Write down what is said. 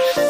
Bye.